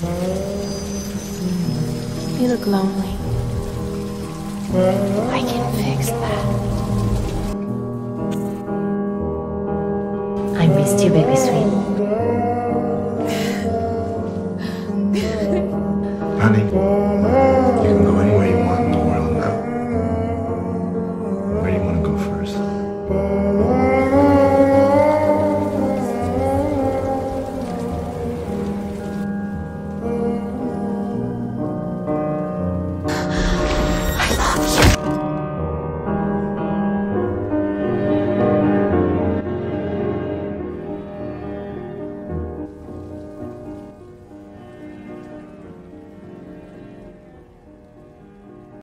You look lonely. I can fix that. I missed you, baby sweet. Honey.